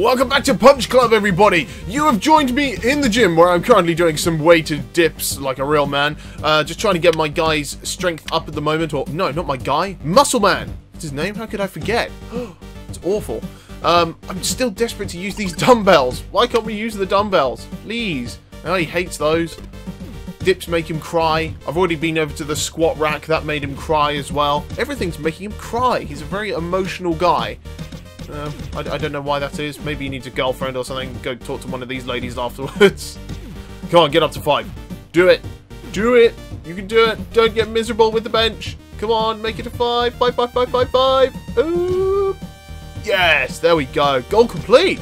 Welcome back to Punch Club, everybody! You have joined me in the gym where I'm currently doing some weighted dips like a real man. Uh, just trying to get my guy's strength up at the moment, or no, not my guy, Muscle Man! What's his name? How could I forget? it's awful. Um, I'm still desperate to use these dumbbells. Why can't we use the dumbbells? Please. Oh, he hates those. Dips make him cry. I've already been over to the squat rack. That made him cry as well. Everything's making him cry. He's a very emotional guy. Uh, I, I, don't know why that is. Maybe he needs a girlfriend or something. Go talk to one of these ladies afterwards. Come on, get up to five. Do it. Do it. You can do it. Don't get miserable with the bench. Come on, make it a five. Five, five, five, five, five. Ooh. Yes, there we go. Goal complete.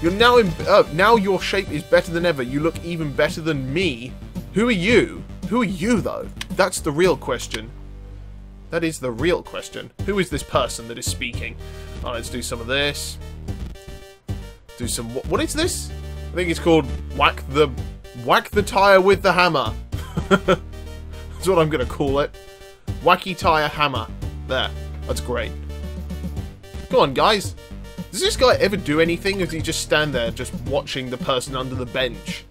You're now in. Uh, now your shape is better than ever. You look even better than me. Who are you? Who are you, though? That's the real question. That is the real question. Who is this person that is speaking? Oh, let's do some of this. Do some... What is this? I think it's called whack the... Whack the tire with the hammer. That's what I'm going to call it. Wacky tire hammer. There. That's great. Come on, guys. Does this guy ever do anything, or does he just stand there just watching the person under the bench?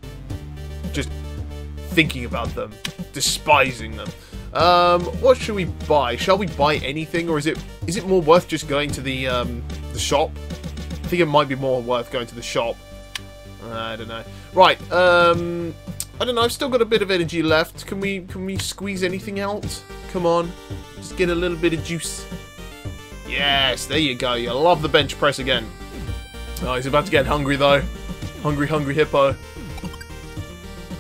Just thinking about them, despising them. Um, what should we buy? Shall we buy anything, or is it is it more worth just going to the um, the shop? I think it might be more worth going to the shop. I don't know. Right. Um, I don't know. I've still got a bit of energy left. Can we can we squeeze anything out? Come on, just get a little bit of juice. Yes, there you go. You love the bench press again. Oh, he's about to get hungry though. Hungry, hungry hippo.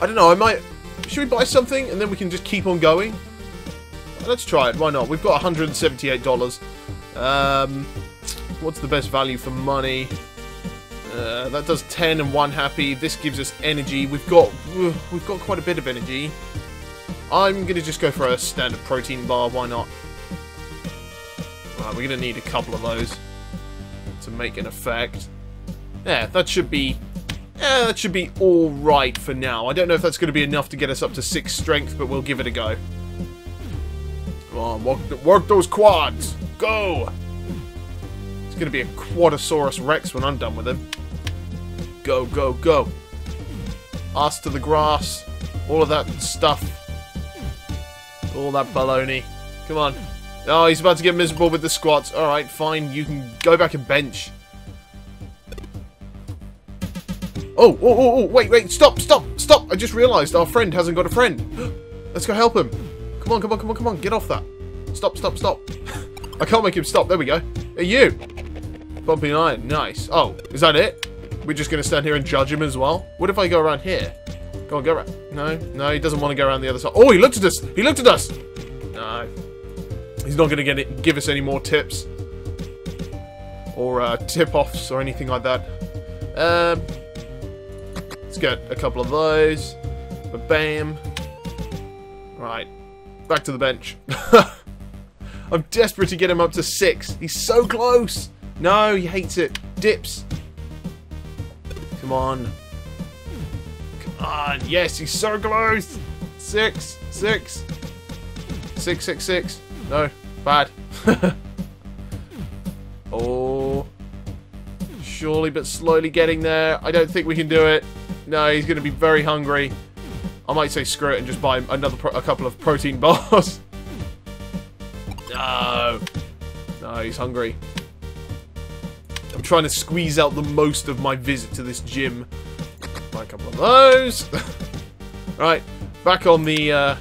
I don't know. I might should we buy something and then we can just keep on going? Let's try it. Why not? We've got $178. Um, what's the best value for money? Uh, that does 10 and 1 happy. This gives us energy. We've got we've got quite a bit of energy. I'm going to just go for a standard protein bar. Why not? Right, we're going to need a couple of those to make an effect. Yeah, that should be yeah, that should be alright for now. I don't know if that's going to be enough to get us up to 6 strength, but we'll give it a go. On, work, work those quads! Go! It's to be a Quadosaurus Rex when I'm done with him. Go, go, go. Ass to the grass. All of that stuff. All that baloney. Come on. Oh, he's about to get miserable with the squats. Alright, fine. You can go back and bench. Oh, oh, oh, oh, wait, wait, stop, stop, stop! I just realised our friend hasn't got a friend. Let's go help him. Come on, come on, come on, come on, get off that. Stop, stop, stop. I can't make him stop. There we go. Hey, you! Bumping iron, nice. Oh, is that it? We're just going to stand here and judge him as well? What if I go around here? Go on, go around. No, no, he doesn't want to go around the other side. Oh, he looked at us! He looked at us! No. He's not going to give us any more tips. Or uh, tip-offs or anything like that. Um... Let's get a couple of those. But bam. Right. Back to the bench. I'm desperate to get him up to six. He's so close. No, he hates it. Dips. Come on. Come on. Yes, he's so close. Six. Six. Six, six, six. No. Bad. oh. Surely but slowly getting there. I don't think we can do it. No, he's going to be very hungry. I might say screw it and just buy another a couple of protein bars. no. No, he's hungry. I'm trying to squeeze out the most of my visit to this gym. Buy a couple of those. right, back on the uh,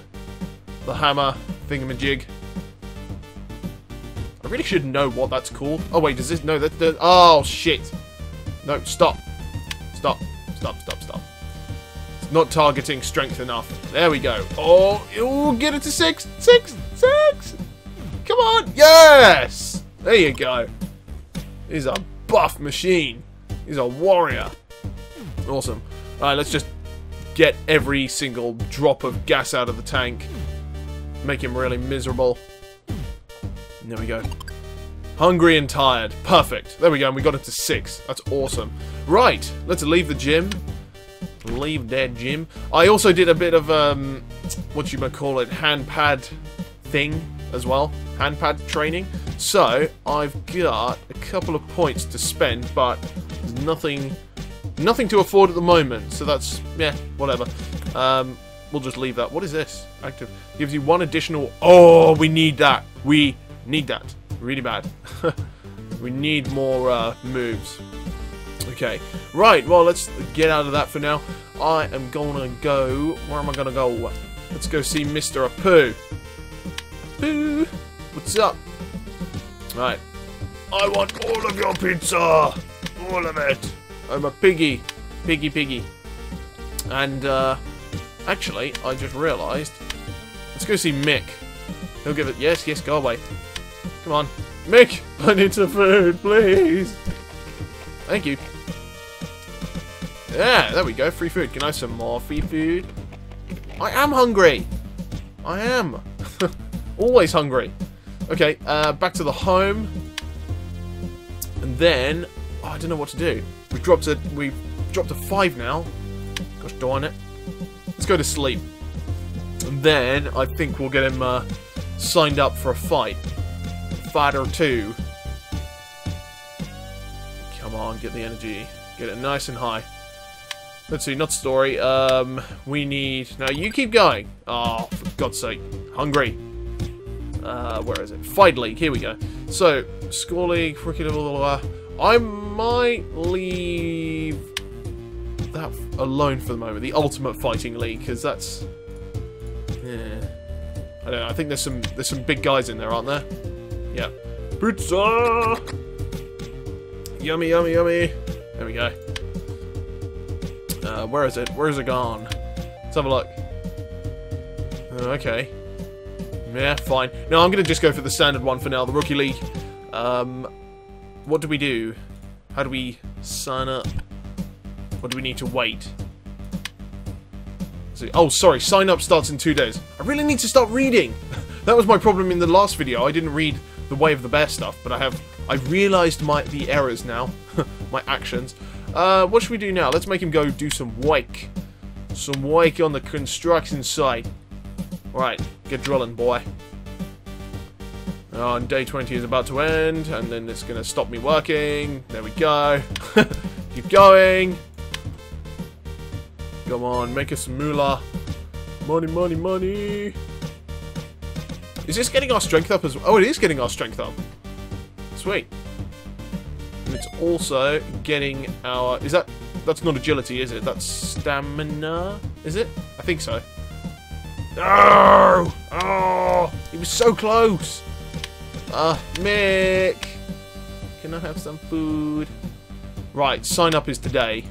the hammer thingamajig. I really should know what that's called. Oh wait, does this? No, that. that oh shit. No, stop. Stop. Stop, stop, stop. Not targeting strength enough. There we go. Oh, oh, get it to six, six, six. Come on. Yes. There you go. He's a buff machine. He's a warrior. Awesome. All right, let's just get every single drop of gas out of the tank. Make him really miserable. There we go. Hungry and tired. Perfect. There we go. And we got it to six. That's awesome. Right. Let's leave the gym. Leave that gym. I also did a bit of, um, what you might call it, hand pad thing as well. Hand pad training. So, I've got a couple of points to spend, but nothing, nothing to afford at the moment. So that's yeah, whatever. Um, we'll just leave that. What is this? Active gives you one additional. Oh, we need that. We need that really bad. we need more uh, moves. Okay, right. Well, let's get out of that for now. I am gonna go. Where am I gonna go? Let's go see Mr. Apu. Apu, what's up? Right. I want all of your pizza. All of it. I'm a piggy. Piggy, piggy. And, uh, actually, I just realised. Let's go see Mick. He'll give it. Yes, yes, go away. Come on. Mick, I need some food, please. Thank you. Yeah, there we go. Free food. Can I have some more free food? I am hungry. I am. Always hungry. Okay, uh, back to the home. And then, oh, I don't know what to do. We've dropped a, we've dropped a five now. Gosh darn it. Let's go to sleep. And then, I think we'll get him uh, signed up for a fight. Fighter 2. Come on, get the energy. Get it nice and high. Let's see, not story. Um, we need... Now, you keep going. Oh, for God's sake. Hungry. Uh, where is it? Fight League. Here we go. So, Score League, Rookie Level... Blah, I might leave that alone for the moment. The Ultimate Fighting League, because that's... Yeah. I don't know. I think there's some there's some big guys in there, aren't there? Yeah. Pizza! Yummy, yummy, yummy. There we go. Uh, where is it? Where is it gone? Let's have a look. Uh, okay. Yeah, fine. No, I'm going to just go for the standard one for now, the Rookie League. Um, what do we do? How do we sign up? What do we need to wait? See, oh, sorry, sign up starts in two days. I really need to start reading. that was my problem in the last video. I didn't read the Way of the Bear stuff, but I have. I've realised my the errors now, my actions. Uh, what should we do now? Let's make him go do some wake. Some wake on the construction site. Right, get drilling, boy. Oh, and day 20 is about to end, and then it's going to stop me working. There we go. Keep going. Come on, make us some moolah. Money, money, money. Is this getting our strength up as well? Oh, it is getting our strength up. Sweet. It's also getting our... Is that... That's not agility, is it? That's stamina? Is it? I think so. No! Oh! He was so close! Ah, uh, Mick! Can I have some food? Right, sign up is today.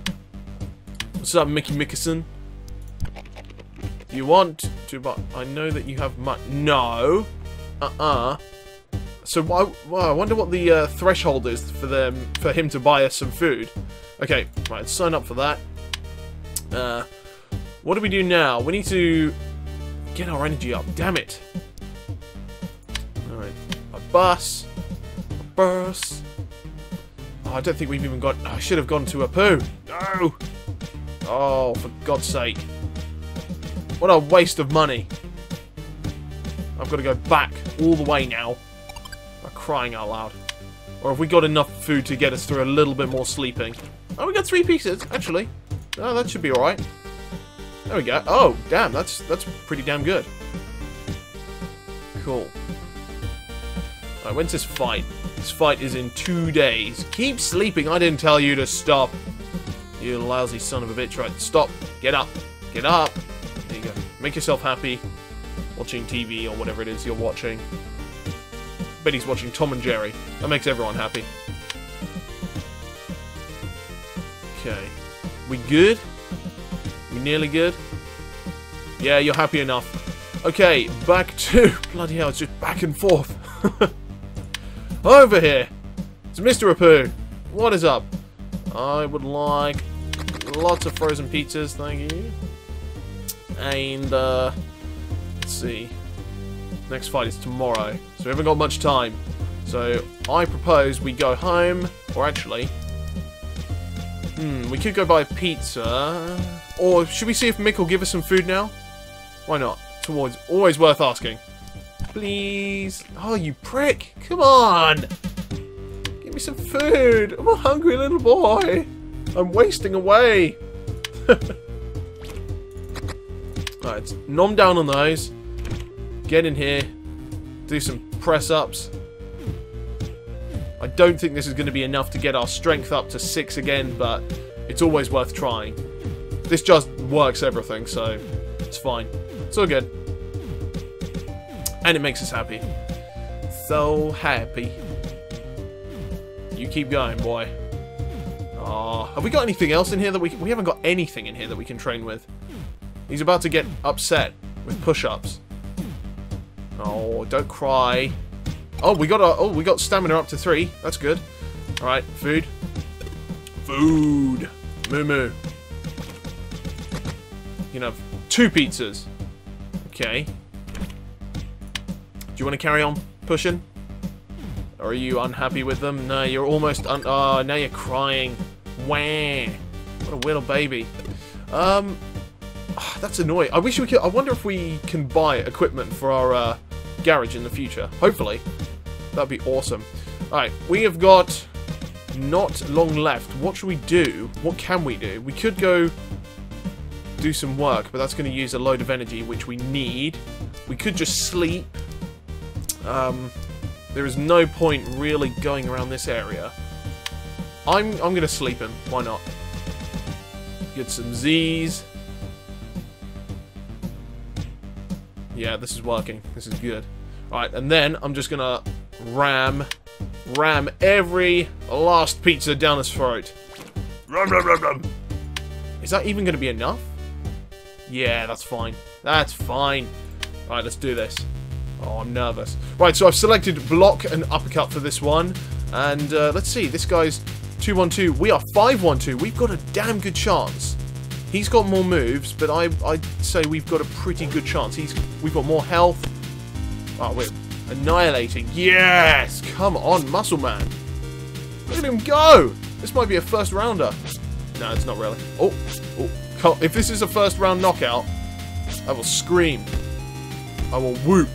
What's up, Mickey Mickerson? You want to buy... I know that you have money. No! Uh-uh. So well, I wonder what the uh, threshold is for them for him to buy us some food. Okay, right, sign up for that. Uh, what do we do now? We need to get our energy up. Damn it! All right, a bus, a bus. Oh, I don't think we've even got. I should have gone to Apu. No! Oh, for God's sake! What a waste of money. I've got to go back all the way now crying out loud. Or have we got enough food to get us through a little bit more sleeping? Oh, we got three pieces, actually. Oh, that should be alright. There we go. Oh, damn, that's that's pretty damn good. Cool. Alright, when's this fight? This fight is in two days. Keep sleeping, I didn't tell you to stop. You lousy son of a bitch. Right, stop. Get up. Get up. There you go. Make yourself happy. Watching TV or whatever it is you're watching bet he's watching Tom and Jerry. That makes everyone happy. Okay. We good? We nearly good? Yeah, you're happy enough. Okay, back to... Bloody hell, it's just back and forth. Over here. It's Mr. Apu. What is up? I would like lots of frozen pizzas, thank you. And, uh, let's see. Next fight is tomorrow, so we haven't got much time. So I propose we go home, or actually, hmm, we could go buy pizza, or should we see if Mick will give us some food now? Why not? It's always, always worth asking. Please. Oh, you prick. Come on. Give me me some food. I'm a hungry little boy. I'm wasting away. Alright, nom down on those. Get in here. Do some press-ups. I don't think this is going to be enough to get our strength up to 6 again, but it's always worth trying. This just works everything, so it's fine. It's all good. And it makes us happy. So happy. You keep going, boy. Oh, have we got anything else in here that we... We haven't got anything in here that we can train with. He's about to get upset with push-ups. Oh, don't cry. Oh, we got a, oh, we got stamina up to three. That's good. All right, food. Food. Moo moo. You can have two pizzas. Okay. Do you want to carry on pushing? Or are you unhappy with them? No, you're almost un- Oh, now you're crying. Wah. What a little baby. Um, oh, that's annoying. I wish we could- I wonder if we can buy equipment for our, uh, garage in the future. Hopefully. That'd be awesome. Alright, we have got not long left. What should we do? What can we do? We could go do some work, but that's going to use a load of energy, which we need. We could just sleep. Um, there is no point really going around this area. I'm, I'm going to sleep him. Why not? Get some Z's. Yeah, this is working. This is good. Alright, and then I'm just going to ram, ram every last pizza down his throat. Rum, rum, rum, rum. Is that even going to be enough? Yeah, that's fine. That's fine. Alright, let's do this. Oh, I'm nervous. Right, so I've selected block and uppercut for this one. And uh, let's see, this guy's 2-1-2. We are 5-1-2. We've got a damn good chance. He's got more moves, but I, I'd say we've got a pretty good chance. He's We've got more health. Ah, oh, we're annihilating. Yes! Come on, Muscle Man. Look at him go! This might be a first rounder. No, it's not really. Oh, oh. If this is a first round knockout, I will scream. I will whoop.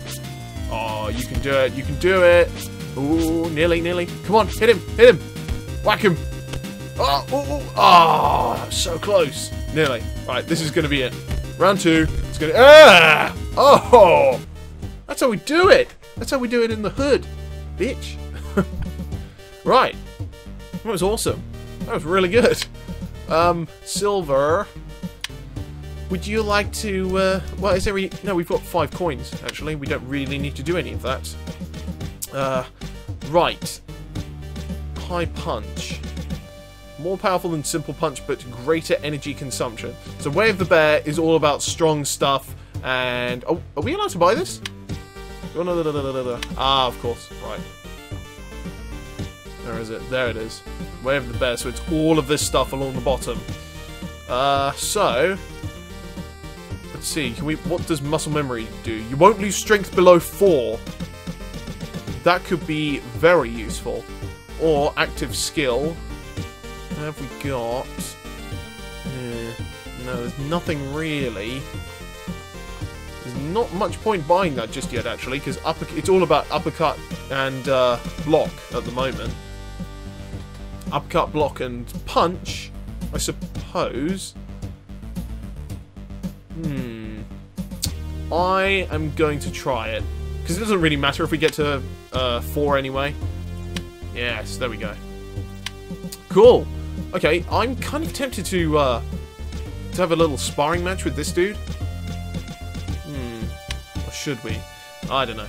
Oh, you can do it. You can do it. Ooh, nearly, nearly. Come on, hit him, hit him. Whack him. Oh, oh, oh, oh so close. Nearly. Right, this is going to be it. Round two. It's going to... Ah! Oh! That's how we do it. That's how we do it in the hood. Bitch. right. That was awesome. That was really good. Um, silver. Would you like to, uh, well, is there any, no, we've got five coins, actually. We don't really need to do any of that. Uh, right. High punch. More powerful than simple punch, but greater energy consumption. So Way of the Bear is all about strong stuff, and, oh, are we allowed to buy this? Ah, of course, right. Where is it? There it is. Way of the Bear, so it's all of this stuff along the bottom. Uh, so, Let's see. Can we? What does muscle memory do? You won't lose strength below four. That could be very useful. Or active skill. Have we got? Uh, no, there's nothing really. There's not much point buying that just yet, actually, because it's all about uppercut and uh, block at the moment. Uppercut, block, and punch, I suppose. Hmm. I am going to try it. Because it doesn't really matter if we get to uh, 4 anyway. Yes, there we go. Cool. Okay, I'm kind of tempted to, uh, to have a little sparring match with this dude. Hmm. Or should we? I don't know.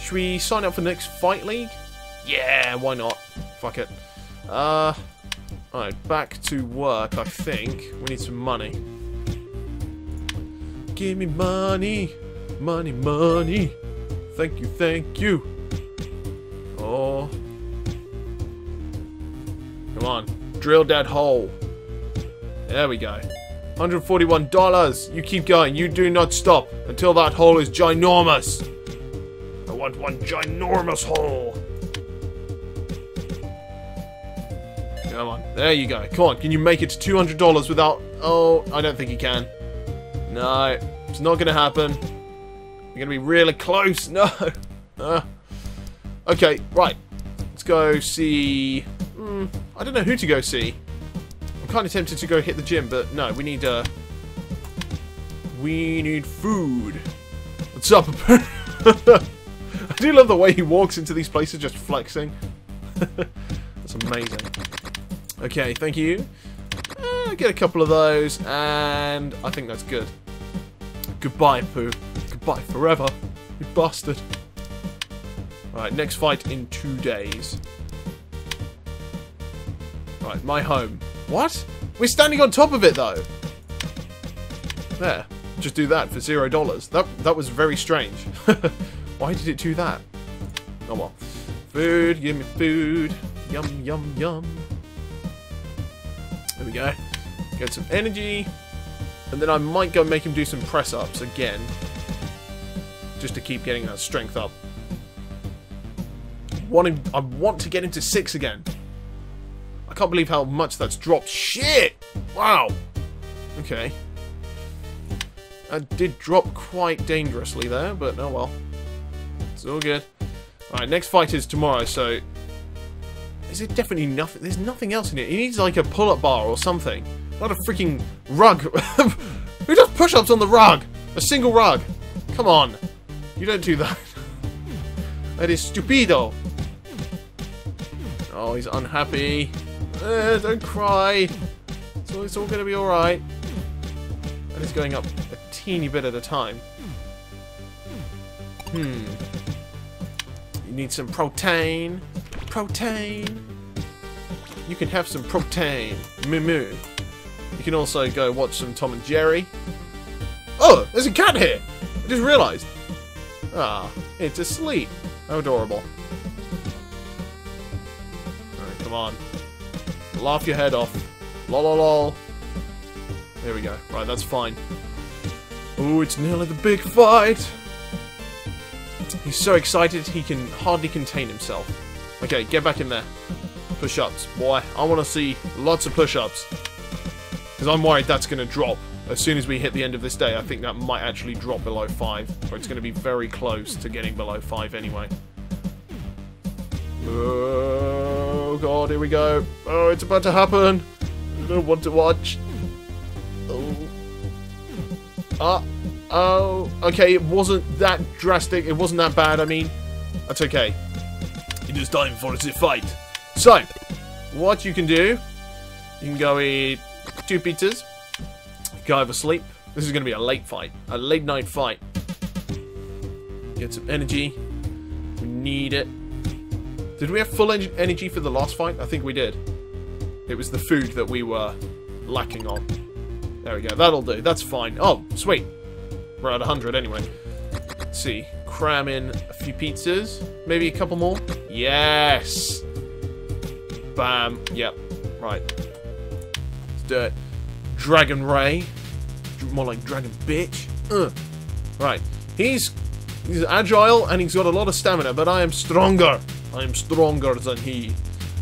Should we sign up for the next Fight League? Yeah, why not? Fuck it. Uh, alright, back to work, I think. We need some money. Give me money, money, money. Thank you, thank you. Oh. Come on, drill that hole. There we go. $141. You keep going. You do not stop until that hole is ginormous. I want one ginormous hole. Come on. There you go. Come on. Can you make it to $200 without... Oh, I don't think you can. No, it's not going to happen. You're going to be really close. No. Uh. Okay, right. Let's go see... I don't know who to go see. I'm kind of tempted to go hit the gym, but no, we need, uh... We need food. What's up? I do love the way he walks into these places just flexing. That's amazing. Okay, thank you. Uh, get a couple of those, and I think that's good. Goodbye, Pooh. Goodbye forever. You bastard. Alright, next fight in two days. Right, my home. What? We're standing on top of it, though. There. Just do that for zero dollars. That, that was very strange. Why did it do that? Oh well. Food, give me food. Yum, yum, yum. There we go. Get some energy. And then I might go make him do some press-ups again. Just to keep getting that strength up. Want him, I want to get into six again. Can't believe how much that's dropped. Shit! Wow! Okay. I did drop quite dangerously there, but oh well. It's all good. Alright, next fight is tomorrow, so... Is it definitely nothing? There's nothing else in it. He needs like a pull-up bar or something. Not a freaking rug. Who does push-ups on the rug? A single rug. Come on. You don't do that. that is stupido. Oh, he's unhappy. Uh, don't cry. It's all, it's all going to be alright. And it's going up a teeny bit at a time. Hmm. You need some protein. Protein. You can have some protein. Moo moo. You can also go watch some Tom and Jerry. Oh, there's a cat here! I just realised. Ah, it's asleep. How adorable. Alright, come on. Laugh your head off. Lol lol lol. There we go. Right, that's fine. Oh, it's nearly the big fight! He's so excited he can hardly contain himself. Okay, get back in there. Push-ups. Boy, I want to see lots of push-ups. Because I'm worried that's going to drop. As soon as we hit the end of this day, I think that might actually drop below 5. Or it's going to be very close to getting below 5 anyway. Uh, Oh, God, here we go. Oh, it's about to happen. I don't want to watch. Oh. Ah. Oh. Okay, it wasn't that drastic. It wasn't that bad, I mean. That's okay. It is time for the fight. So, what you can do, you can go eat two pizzas, go over sleep. This is going to be a late fight, a late night fight. Get some energy. We need it. Did we have full en energy for the last fight? I think we did. It was the food that we were lacking on. There we go. That'll do. That's fine. Oh, sweet. We're at 100 anyway. Let's see. Cram in a few pizzas. Maybe a couple more. Yes! Bam. Yep. Right. Let's do it. Dragon Ray. More like Dragon Bitch. Uh. Right. He's he's agile and he's got a lot of stamina, but I am stronger. I am stronger than he.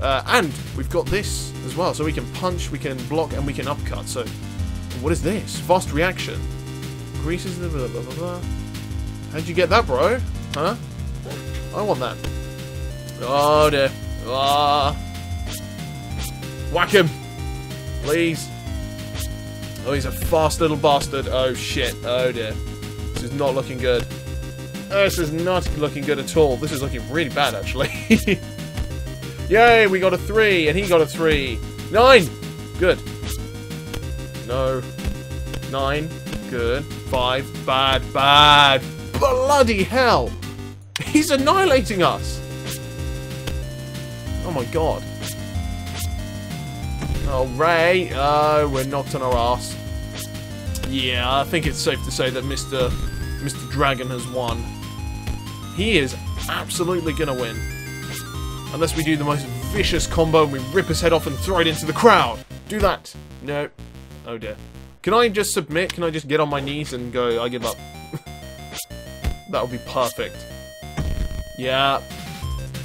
Uh, and we've got this as well, so we can punch, we can block, and we can upcut. So, what is this? Fast reaction. Increases the blah blah blah blah. How'd you get that, bro? Huh? I want that. Oh dear. Ah. Whack him! Please. Oh, he's a fast little bastard. Oh shit. Oh dear. This is not looking good. Oh, this is not looking good at all. This is looking really bad, actually. Yay, we got a three, and he got a three. Nine! Good. No. Nine. Good. Five. Bad. Bad. Bloody hell! He's annihilating us! Oh my god. Oh, Ray! Oh, we're knocked on our ass. Yeah, I think it's safe to say that Mr. Mr. Dragon has won. He is absolutely gonna win. Unless we do the most vicious combo and we rip his head off and throw it into the crowd. Do that. No. Oh dear. Can I just submit? Can I just get on my knees and go, I give up? that would be perfect. Yeah.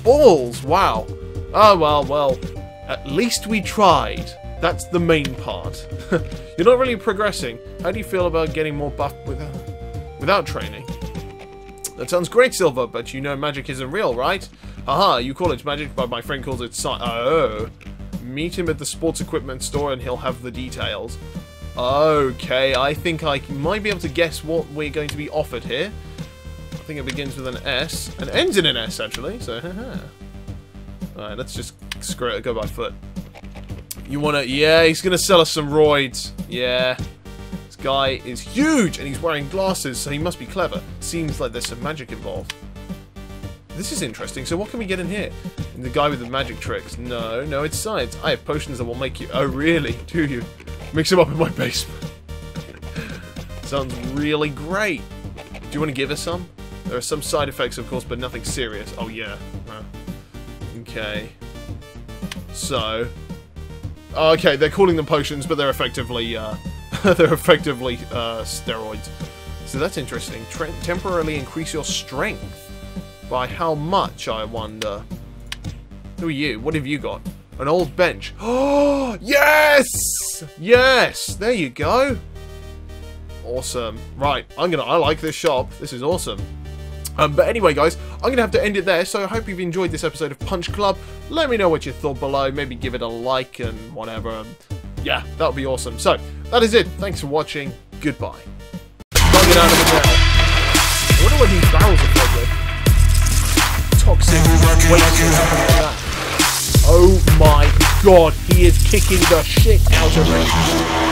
Balls! Wow. Oh, well, well. At least we tried. That's the main part. You're not really progressing. How do you feel about getting more buff without, uh, without training? That sounds great, Silver, but you know magic isn't real, right? Haha, you call it magic, but my friend calls it. Oh. Meet him at the sports equipment store and he'll have the details. Okay, I think I might be able to guess what we're going to be offered here. I think it begins with an S and ends in an S, actually, so haha. Alright, let's just screw it, go by foot. You wanna... Yeah, he's gonna sell us some roids. Yeah. Guy is huge, and he's wearing glasses, so he must be clever. Seems like there's some magic involved. This is interesting. So what can we get in here? And the guy with the magic tricks. No, no, it's science. I have potions that will make you... Oh, really? Do you? Mix them up in my basement. Sounds really great. Do you want to give us some? There are some side effects, of course, but nothing serious. Oh, yeah. Okay. So... Okay, they're calling them potions, but they're effectively, uh... they're effectively, uh, steroids. So that's interesting. Tre temporarily increase your strength. By how much, I wonder? Who are you? What have you got? An old bench. Oh, yes! Yes! There you go. Awesome. Right, I'm gonna, I like this shop. This is awesome. Um, but anyway, guys, I'm going to have to end it there, so I hope you've enjoyed this episode of Punch Club. Let me know what you thought below. Maybe give it a like and whatever. Yeah, that would be awesome. So, that is it. Thanks for watching. Goodbye. Bug it out of the barrel. I wonder what these barrels are filled with. Toxic waste. Oh my god, he is kicking the shit out of me.